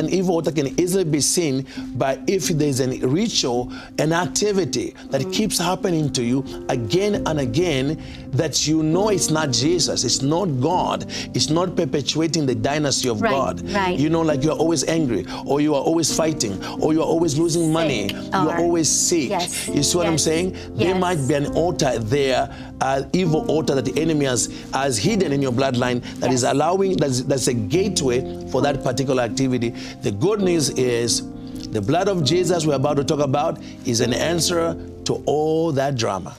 an evil altar can easily be seen by if there's a ritual, an activity that keeps happening to you again and again that you know it's not Jesus, it's not God, it's not perpetuating the dynasty of Right, God. right. You know, like you're always angry, or you are always fighting, or you are always losing money, Sick, you are always sick. Yes, You see what I'm yes, saying? There might be an altar there, an evil altar that the enemy has, has hidden in your bloodline that is Yes. allowing, that's, that's a gateway for that particular activity. The good news is the blood of Jesus we're about to talk about is an answer to all that drama.